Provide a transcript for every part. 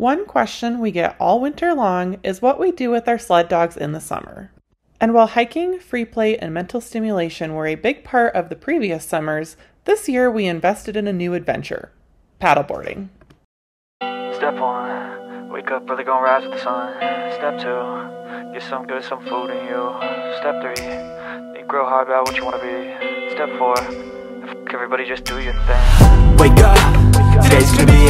One question we get all winter long is what we do with our sled dogs in the summer. And while hiking, free play, and mental stimulation were a big part of the previous summers, this year we invested in a new adventure paddleboarding. Step one, wake up early, gonna rise with the sun. Step two, get some good, some food in you. Step three, think real hard about what you wanna be. Step four, everybody just do your thing. Wake up, today's gonna be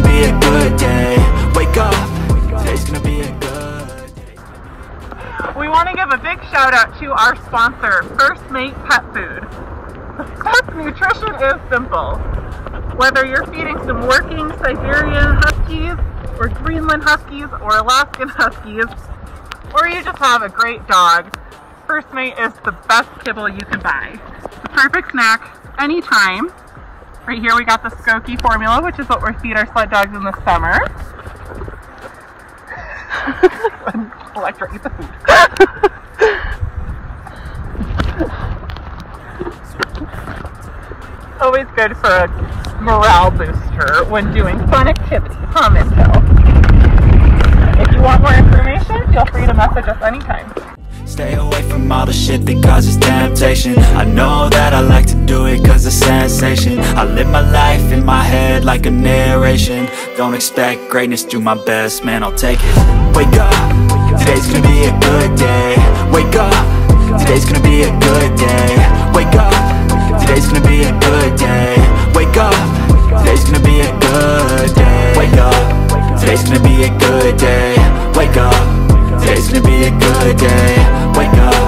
gonna be a good day. Wake up. Today's gonna be a good day. We want to give a big shout out to our sponsor, FirstMate Pet Food. Pet nutrition is simple. Whether you're feeding some working Siberian Huskies, or Greenland Huskies, or Alaskan Huskies, or you just have a great dog, FirstMate is the best kibble you can buy. The perfect snack anytime. Right here we got the Skokie formula, which is what we feed our sled dogs in the summer. Electrocute the food. Always good for a morale booster when doing fun activities, huh, Miss Hill? If you want more information, feel free to message us anytime. Stay away from all the shit that causes temptation I know that I like sensation I live my life in my head like a narration. Don't expect greatness, do my best, man, I'll take it. Wake up, today's gonna be a good day. Wake up, today's gonna be a good day. Wake up, today's gonna be a good day. Wake up, today's gonna be a good day. Wake up, today's gonna be a good day. Wake up Today's gonna be a good day. Wake